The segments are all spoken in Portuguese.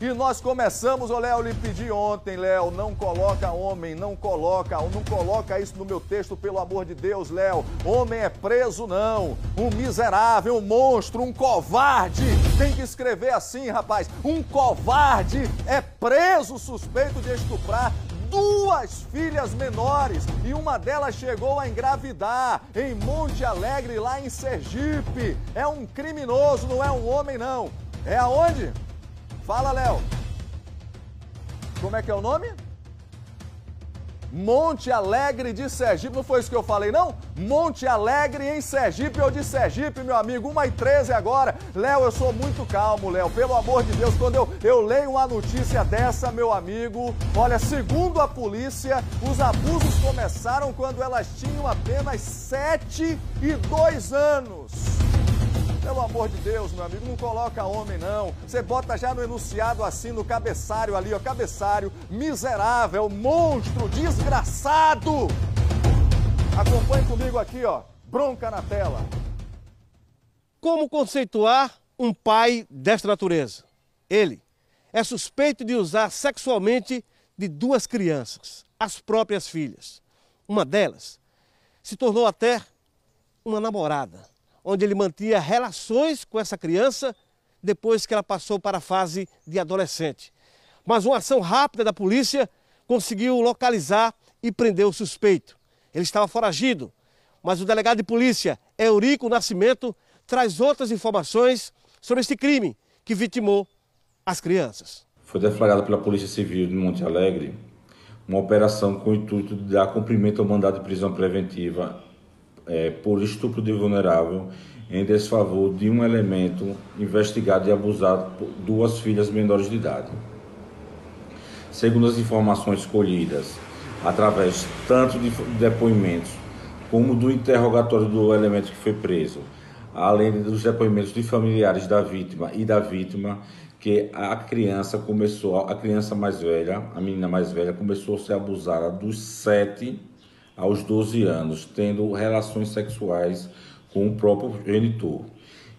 E nós começamos, ô Léo, lhe pedi ontem, Léo, não coloca homem, não coloca, não coloca isso no meu texto, pelo amor de Deus, Léo. Homem é preso, não. Um miserável, um monstro, um covarde. Tem que escrever assim, rapaz. Um covarde é preso suspeito de estuprar duas filhas menores e uma delas chegou a engravidar em Monte Alegre, lá em Sergipe. É um criminoso, não é um homem, não. É aonde? Fala, Léo. Como é que é o nome? Monte Alegre de Sergipe, não foi isso que eu falei, não? Monte Alegre em Sergipe ou de Sergipe, meu amigo, 1 e 13 agora. Léo, eu sou muito calmo, Léo, pelo amor de Deus, quando eu, eu leio uma notícia dessa, meu amigo, olha, segundo a polícia, os abusos começaram quando elas tinham apenas 7 e 2 anos. Pelo amor de Deus, meu amigo, não coloca homem, não. Você bota já no enunciado assim, no cabeçário ali, ó, cabeçário, miserável, monstro, desgraçado. Acompanhe comigo aqui, ó, bronca na tela. Como conceituar um pai desta natureza? Ele é suspeito de usar sexualmente de duas crianças, as próprias filhas. Uma delas se tornou até uma namorada onde ele mantinha relações com essa criança depois que ela passou para a fase de adolescente. Mas uma ação rápida da polícia conseguiu localizar e prender o suspeito. Ele estava foragido, mas o delegado de polícia, Eurico Nascimento, traz outras informações sobre este crime que vitimou as crianças. Foi deflagrada pela Polícia Civil de Monte Alegre uma operação com o intuito de dar cumprimento ao mandado de prisão preventiva é, por estupro de vulnerável em desfavor de um elemento investigado e abusado por duas filhas menores de idade. Segundo as informações colhidas, através tanto de depoimentos como do interrogatório do elemento que foi preso, além dos depoimentos de familiares da vítima e da vítima, que a criança começou, a criança mais velha, a menina mais velha, começou a ser abusada dos sete aos 12 anos, tendo relações sexuais com o próprio genitor.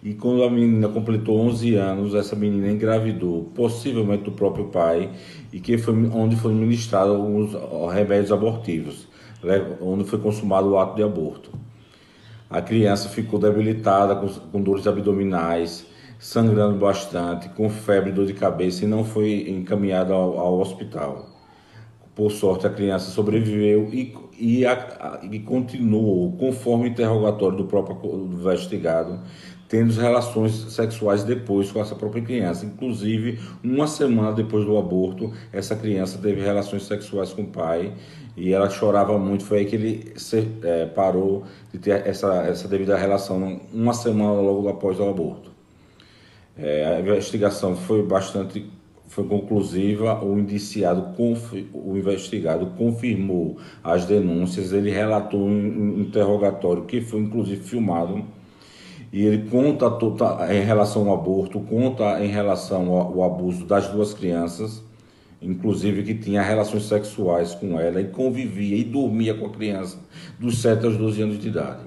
E quando a menina completou 11 anos, essa menina engravidou, possivelmente do próprio pai, e que foi onde foi ministrado alguns remédios abortivos, onde foi consumado o ato de aborto. A criança ficou debilitada, com, dores abdominais, sangrando bastante, com febre, dor de cabeça e não foi encaminhada ao, ao hospital. Por sorte, a criança sobreviveu e, e, a, e continuou, conforme o interrogatório do próprio investigado, tendo relações sexuais depois com essa própria criança. Inclusive, uma semana depois do aborto, essa criança teve relações sexuais com o pai e ela chorava muito. Foi aí que ele se, é, parou de ter essa, essa devida relação, uma semana logo após o aborto. É, a investigação foi bastante foi conclusiva, o indiciado, o investigado confirmou as denúncias, ele relatou um interrogatório que foi inclusive filmado, e ele conta em relação ao aborto, conta em relação ao, abuso das duas crianças, inclusive que tinha relações sexuais com ela e convivia e dormia com a criança dos 7 aos 12 anos de idade.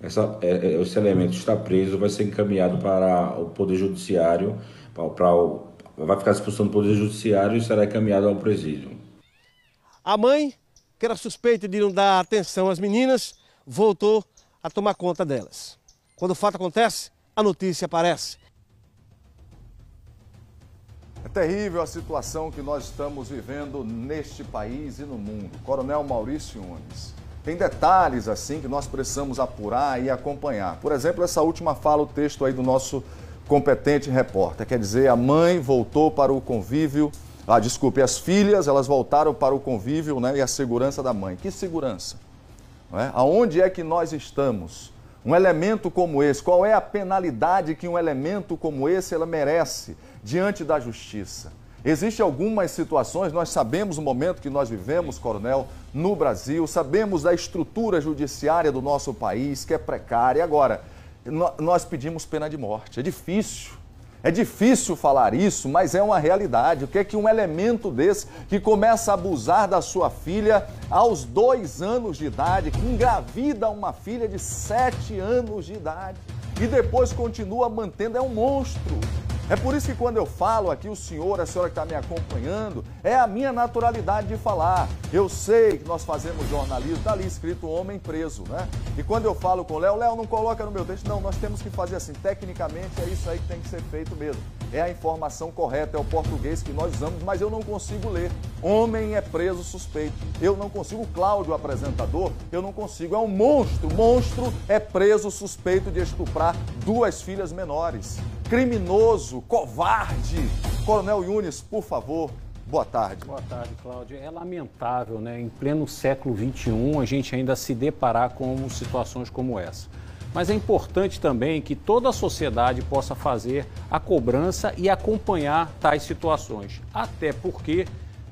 Essa, é, é, esse elemento está preso, vai ser encaminhado para o Poder Judiciário, para o vai ficar à disposição do Poder Judiciário e será encaminhado ao presídio. A mãe, que era suspeita de não dar atenção às meninas, voltou a tomar conta delas. Quando o fato acontece, a notícia aparece. É terrível a situação que nós estamos vivendo neste país e no mundo. Coronel Maurício Nunes. Tem detalhes assim que nós precisamos apurar e acompanhar. Por exemplo, essa última fala, o texto aí do nosso competente repórter. Quer dizer, a mãe voltou para o convívio, ah, desculpe, as filhas, elas voltaram para o convívio né, e a segurança da mãe. Que segurança? Não é? Aonde é que nós estamos? Um elemento como esse, qual é a penalidade que um elemento como esse ela merece diante da justiça? Existem algumas situações, nós sabemos o momento que nós vivemos, coronel, no Brasil, sabemos da estrutura judiciária do nosso país, que é precária. Agora, nós pedimos pena de morte. É difícil. É difícil falar isso, mas é uma realidade. O que é que um elemento desse que começa a abusar da sua filha aos dois anos de idade, que engravida uma filha de sete anos de idade e depois continua mantendo, é um monstro. É por isso que quando eu falo aqui, o senhor, a senhora que está me acompanhando, é a minha naturalidade de falar. Eu sei que nós fazemos jornalismo, está ali escrito homem preso, né? E quando eu falo com o Léo, Léo não coloca no meu texto, não, nós temos que fazer assim, tecnicamente é isso aí que tem que ser feito mesmo. É a informação correta, é o português que nós usamos, mas eu não consigo ler. Homem é preso suspeito. Eu não consigo, Cláudio, apresentador, eu não consigo. É um monstro. Monstro é preso suspeito de estuprar duas filhas menores criminoso, covarde. Coronel Yunes, por favor, boa tarde. Boa tarde, Cláudio. É lamentável, né? Em pleno século XXI, a gente ainda se deparar com situações como essa. Mas é importante também que toda a sociedade possa fazer a cobrança e acompanhar tais situações. Até porque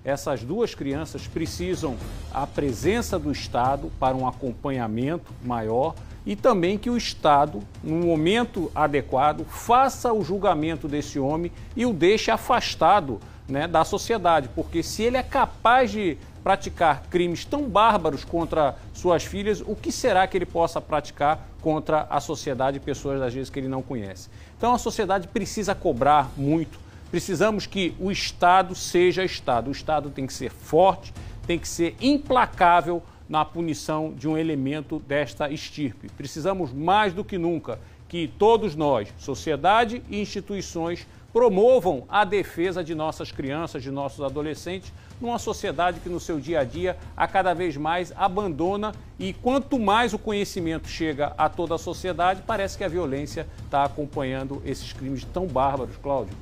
essas duas crianças precisam a presença do Estado para um acompanhamento maior e também que o Estado, no momento adequado, faça o julgamento desse homem e o deixe afastado né, da sociedade, porque se ele é capaz de praticar crimes tão bárbaros contra suas filhas, o que será que ele possa praticar contra a sociedade e pessoas às vezes que ele não conhece? Então a sociedade precisa cobrar muito. Precisamos que o Estado seja Estado. O Estado tem que ser forte, tem que ser implacável na punição de um elemento desta estirpe. Precisamos mais do que nunca que todos nós, sociedade e instituições, promovam a defesa de nossas crianças, de nossos adolescentes, numa sociedade que no seu dia a dia a cada vez mais abandona e quanto mais o conhecimento chega a toda a sociedade, parece que a violência está acompanhando esses crimes tão bárbaros, Cláudio.